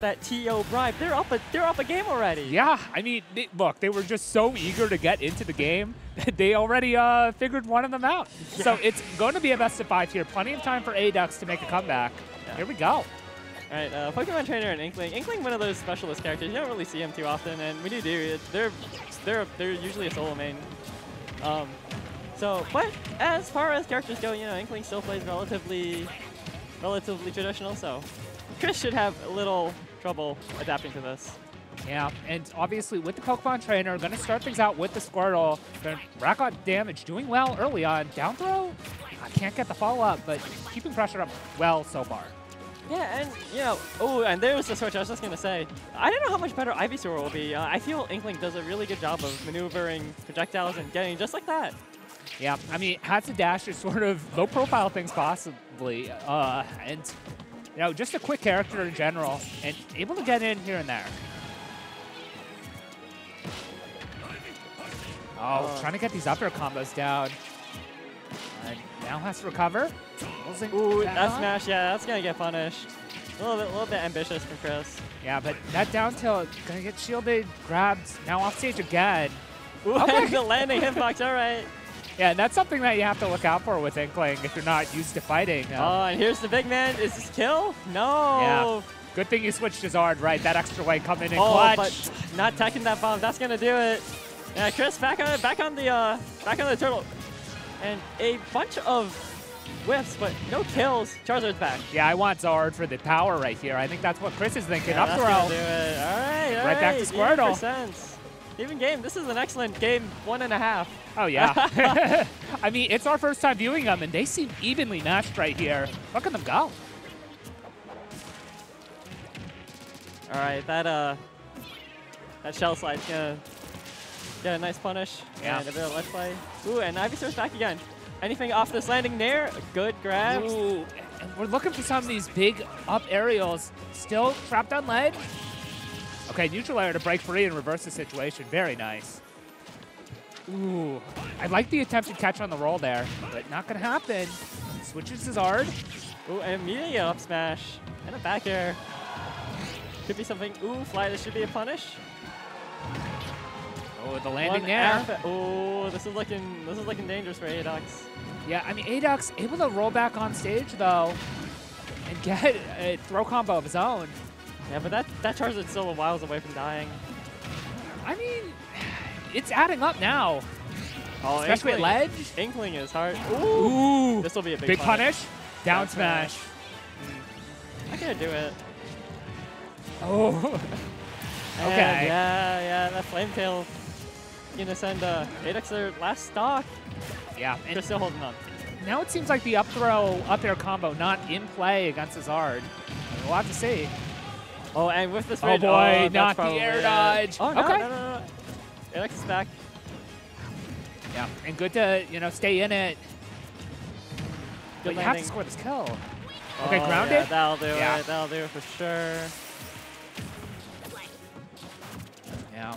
that TO bribe. They're up a they're up a game already. Yeah, I mean, they, look, they were just so eager to get into the game. that they already uh, figured one of them out. Yeah. So it's going to be a best of five here. Plenty of time for A. Dux to make a comeback. Yeah. Here we go. All right, uh, Pokemon Trainer and Inkling. Inkling, one of those specialist characters. You don't really see him too often, and when you do, it, they're they're they're usually a solo main. Um, so, but as far as characters go, you know, Inkling still plays relatively relatively traditional. So, Krys should have a little trouble adapting to this. Yeah, and obviously with the Pokemon Trainer, going to start things out with the Squirtle. Going to rack out damage, doing well early on. Down throw, I can't get the follow-up, but keeping pressure up well so far. Yeah, and, you know, oh, and there was the switch I was just going to say. I don't know how much better Ivysaur will be. Uh, I feel Inkling does a really good job of maneuvering projectiles and getting just like that. Yeah, I mean, has a dash is sort of low-profile things possibly, uh, and you know, just a quick character in general, and able to get in here and there. Oh, uh, trying to get these upper combos down. And now has to recover. Ooh, that smash, yeah, that's going to get punished. A little bit, little bit ambitious for Krys. Yeah, but that down tilt, going to get shielded, grabbed, now off stage again. Ooh, okay. the landing hitbox, all right. Yeah, and that's something that you have to look out for with Inkling if you're not used to fighting. Um, oh, and here's the big man. Is this kill? No. Yeah. Good thing you switched to Zard, right? That extra weight coming in oh, clutch. but not taking that bomb. That's gonna do it. Yeah, Krys back on back on the uh, back on the Squirtle, and a bunch of whiffs, but no kills. Charizard's back. Yeah, I want Zard for the power right here. I think that's what Krys is thinking. Yeah, Up throw. All right, all right. Right back to Squirtle. Even game. This is an excellent game. One and a half. Oh, yeah. I mean, it's our first time viewing them, and they seem evenly matched right here. Look at them go. All right, that uh, that shell slide's gonna get a nice punish yeah. and a bit of ledge play. Ooh, and Ivysaur's back again. Anything off this landing there? Good grab. Ooh, and we're looking for some of these big up aerials. Still trapped on ledge. Okay, neutral air to break free and reverse the situation. Very nice. Ooh, I like the attempted catch on the roll there, but not going to happen. Switches his hard. Ooh, and immediately up smash. And a back air. Could be something. Ooh, fly. This should be a punish. Oh, the landing One there. Oh, this is looking this is looking dangerous for A. Dux. Yeah, I mean A. Dux able to roll back on stage though, and get a throw combo of his own. Yeah, but that that Charizard's still a whiles away from dying. I mean, it's adding up now. Oh, Especially Inkling, at ledge. Inkling is hard. Ooh. Ooh. This will be a big, big punish. punish. Down, Down smash. smash. Mm. I can't do it. Oh. okay. yeah, yeah, that Flame Tail gonna send uh, A. Dux their last stock. Yeah. They're still holding on. Now it seems like the up throw, up air combo not in play against Zard. We'll have to see. Oh, and with this Oh boy, oh, not the air dodge. Oh, no, okay. no, no, no. Alex is back. Yeah, and good to, you know, stay in it. Good but you have to score this kill. Oh, okay, grounded? Yeah, that'll do yeah. it. That'll do it for sure. Yeah.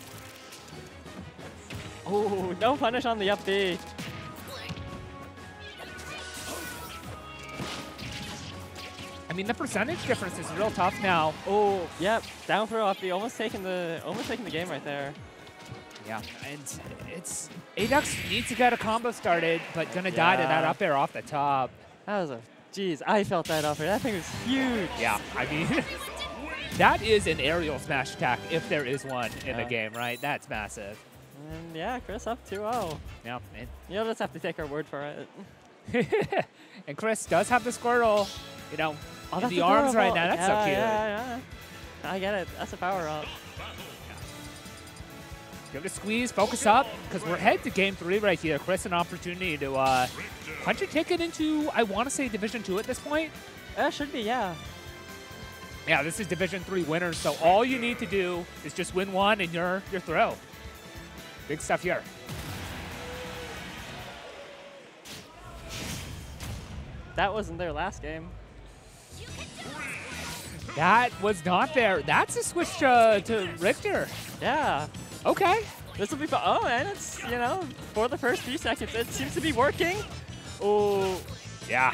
Oh, no punish on the up B. I mean, the percentage difference is real tough now. Oh, yep. Down throw up B, almost taking the almost taking the game right there. Yeah, and it's A. Dux needs to get a combo started, but gonna yeah. die to that up air off the top. That was a, jeez, I felt that up air. That thing was huge. Yeah, I mean, that is an aerial smash attack if there is one in yeah. the game, right? That's massive. And yeah, Krys up 2-0. Yeah. You'll just have to take our word for it. and Krys does have the Squirtle, you know, Oh, that's the arms right now. That's yeah, so cute. Yeah, yeah. I get it. That's a power up. Give it a squeeze, focus up, because we're headed to game three right here. Krys, an opportunity to uh, punch a ticket into, I want to say, Division two at this point. That should be, yeah. Yeah, this is Division three winners, so all you need to do is just win one and you're, you're through. Big stuff here. That wasn't their last game. That was not there. That's a switch uh, to Richter. Yeah. Okay. This will be fun. Oh, and it's, you know, for the first few seconds, it seems to be working. Oh. Yeah.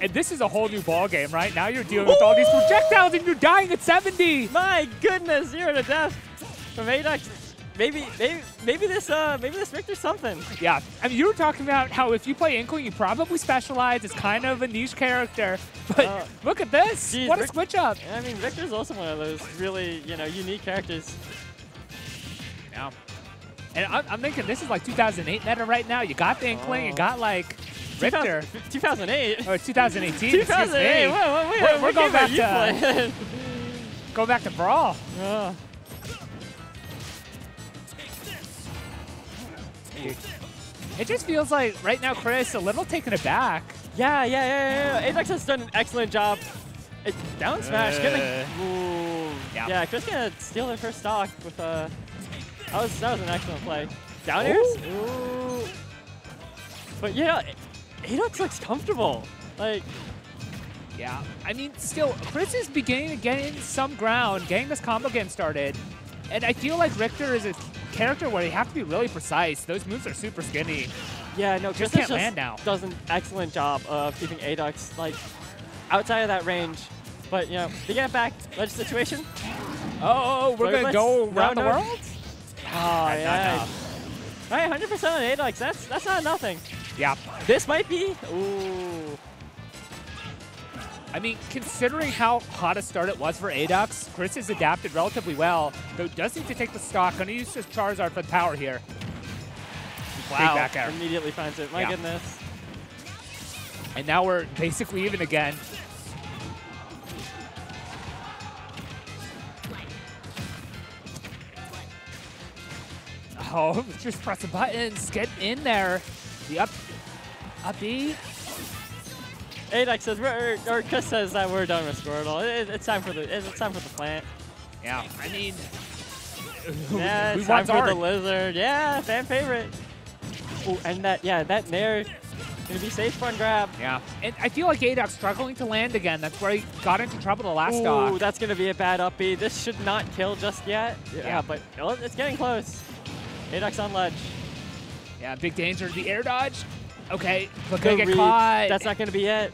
And this is a whole new ball game, right? Now you're dealing with all these projectiles and you're dying at 70. My goodness, zero to death from Adax. Maybe, maybe, maybe this, uh, maybe this Richter's something. Yeah, I mean, you were talking about how if you play Inkling, you probably specialize. It's kind of a niche character. But Uh, look at this. geez, what a Vic- switch up. I mean, Richter's also one of those really, you know, unique characters. Yeah. And I'm, I'm thinking this is like 2008 meta right now. You got the Inkling, you Oh. got like Richter. 2008. Or 2018. excuse 2008. Wait, wait, wait, We're- we're going back to-? Go back to Brawl. Oh. It just feels like right now, Krys, a little taken aback. Yeah, yeah, yeah, yeah. Apex has done an excellent job. It, down smash, getting. Uh, Ooh. yeah. Yeah, Krys gonna steal their first stock with uh. That was that was an excellent play. Down airs. Ooh. But yeah, Adox looks comfortable. Like, Yeah, I mean, still, Krys is beginning to gain some ground, getting this combo game started. And I feel like Richter is a character where you have to be really precise. Those moves are super skinny. yeah, no, Just can't just land now. does an excellent job of keeping Adox like outside of that range. But you know, they get back ledge situation. Oh, oh, oh we're Wait, going to let's- go no, around the no. world? Oh yeah. enough. Right, 100% on Adox. That's that's not nothing. Yeah. This might be. Ooh. I mean, considering how hot a start it was for Adox, Krys has adapted relatively well, though does need to take the stock. Going to use his Charizard for the power here. Wow. Immediately finds it. My Yeah. goodness. And now we're basically even again. Oh, just press the buttons, get in there. The up, up B. Adox says, we're, or Krys says that we're done with Squirtle. It, it's time for the it's time for the plant. Yeah, I mean, Yeah, it's time want for the lizard. Yeah, fan favorite. Ooh, and that yeah, that nair gonna be safe for grab. Yeah, and I feel like Adox struggling to land again. That's where he got into trouble the last Ooh, stock. that's gonna be a bad up B. This should not kill just yet. Yeah, Yeah. but oh, it's getting close. Adox on ledge. Yeah, big danger. The air dodge. Okay, but gonna get caught. That's not gonna be it.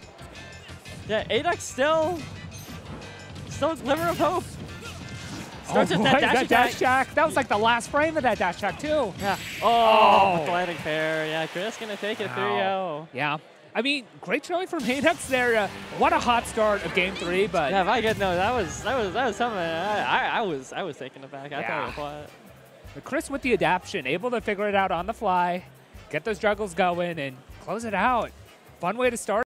Yeah, Adox still, still a glimmer of hope. Starts oh, with that dash that attack. dash attack. That was like the last frame of that dash attack too. Yeah. Oh, Oh. gliding fair. Yeah, Krys gonna take it oh. 3-0. Yeah. I mean, great showing from Adox there. Uh, what a hot start of game three, but Yeah, if I get no, that was that was that was something. I I, I was I was taken aback. I Yeah. thought it was what. but Krys with the adaption, able to figure it out on the fly, get those juggles going, and close it out. Fun way to start.